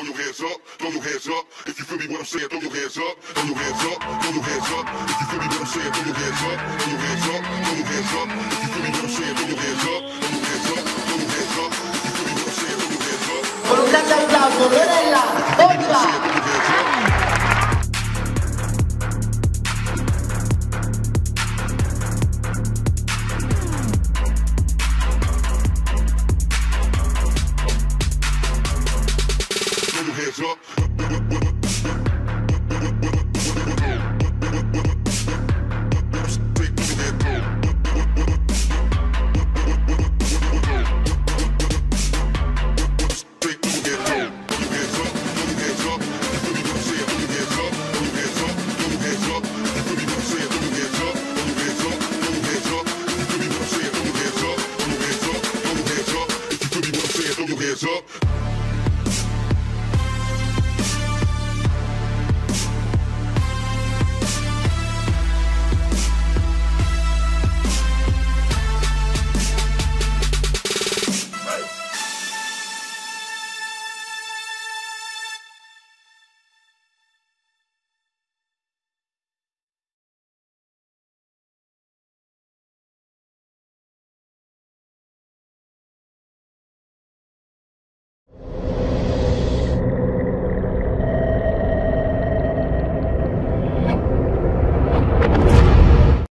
throw your hands up, throw your hands up. If you feel me, what I'm saying, throw your hands up, throw your hands up, throw your hands up. If you feel me, what I'm saying, throw your hands up, throw your hands up, throw your hands up. If you feel me, what I'm saying, throw your hands up, throw your hands up, throw your hands up. If you feel me, what I'm saying, throw your hands up. Hands up. Hands up.